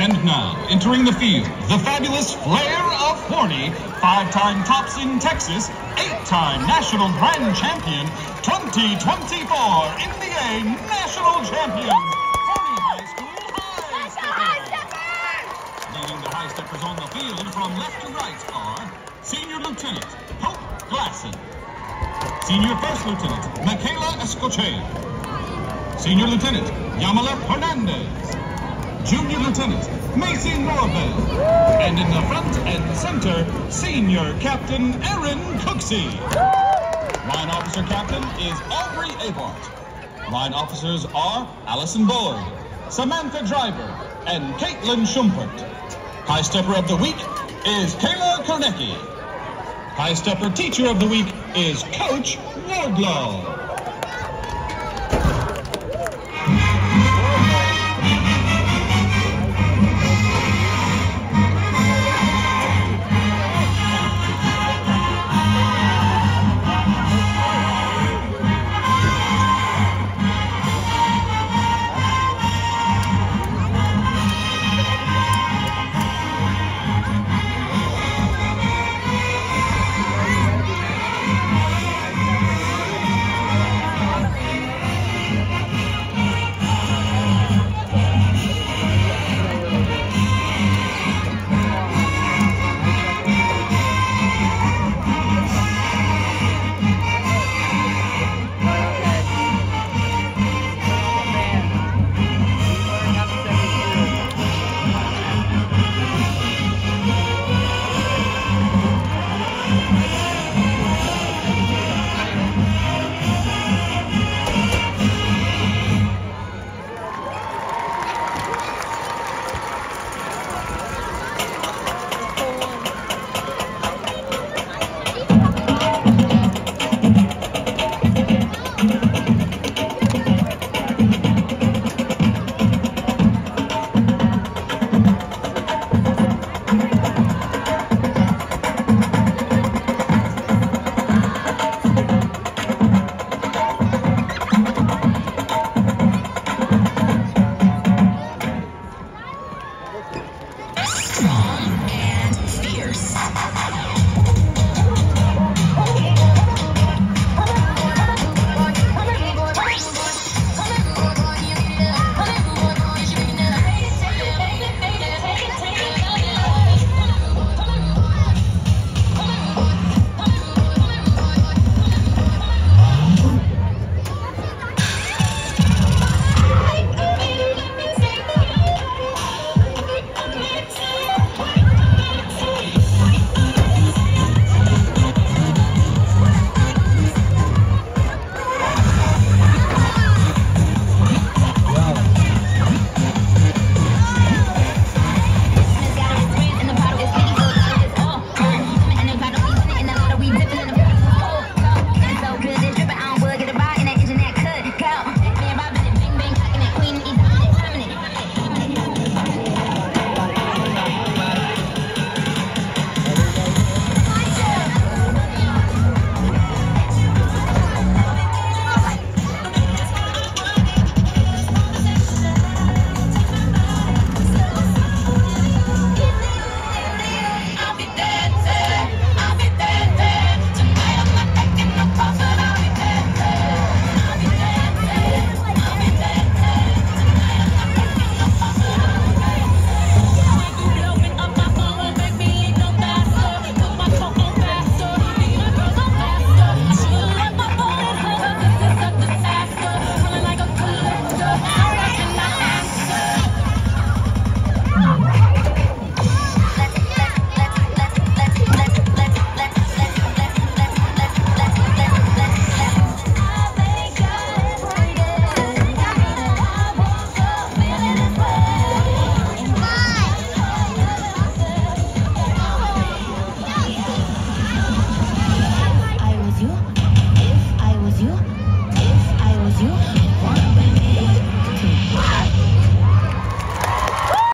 And now, entering the field, the fabulous Flair of Forney, five-time tops in Texas, eight-time national grand champion, 2024 NDA national champion, Forney High School High Stepper. Leading the High Steppers on the field from left to right are Senior Lieutenant Hope Glasson, Senior First Lieutenant Michaela Escoche, Senior Lieutenant Yamala Hernandez, Junior Lieutenant Macy Norvell, and in the front and center, Senior Captain Aaron Cooksey. Line Officer Captain is Aubrey Abart. Line Officers are Allison Boyd, Samantha Driver, and Caitlin Schumpert. High Stepper of the Week is Kayla Kornecki. High Stepper Teacher of the Week is Coach Wardlow.